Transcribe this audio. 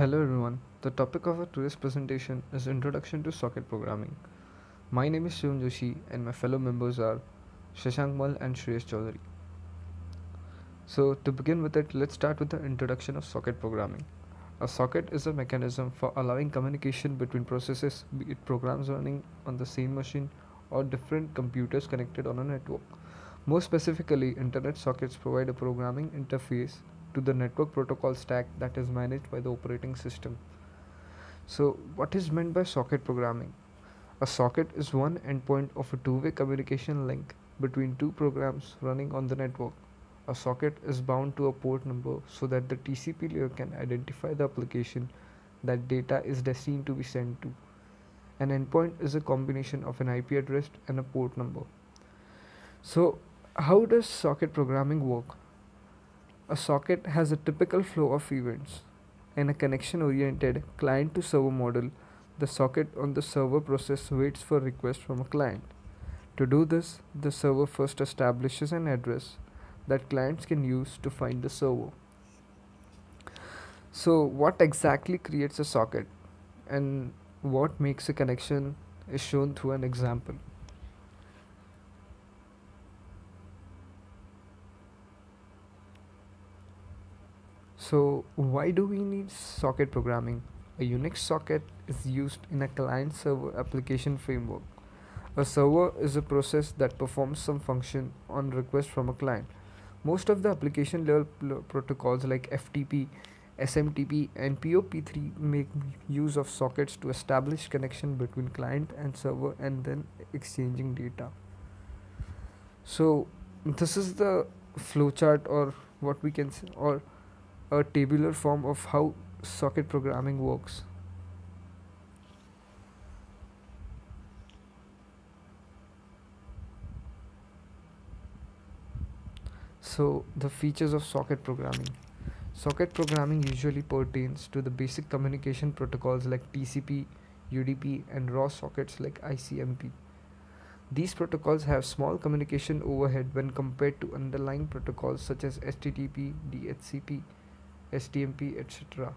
Hello everyone. The topic of our today's presentation is Introduction to Socket Programming. My name is Shivam Joshi and my fellow members are Shashank Mal and Shreyas Chaudhary. So to begin with it, let's start with the introduction of socket programming. A socket is a mechanism for allowing communication between processes, be it programs running on the same machine or different computers connected on a network. More specifically, internet sockets provide a programming interface to the network protocol stack that is managed by the operating system. So, what is meant by socket programming? A socket is one endpoint of a two way communication link between two programs running on the network. A socket is bound to a port number so that the TCP layer can identify the application that data is destined to be sent to. An endpoint is a combination of an IP address and a port number. So, how does socket programming work? A socket has a typical flow of events. In a connection oriented client to server model, the socket on the server process waits for request from a client. To do this, the server first establishes an address that clients can use to find the server. So, what exactly creates a socket and what makes a connection is shown through an example. So why do we need socket programming? A Unix socket is used in a client server application framework. A server is a process that performs some function on request from a client. Most of the application level protocols like FTP, SMTP, and POP3 make use of sockets to establish connection between client and server and then exchanging data. So this is the flowchart or what we can say or a tabular form of how socket programming works. So, the features of socket programming. Socket programming usually pertains to the basic communication protocols like TCP, UDP, and raw sockets like ICMP. These protocols have small communication overhead when compared to underlying protocols such as HTTP, DHCP, STMP, etc.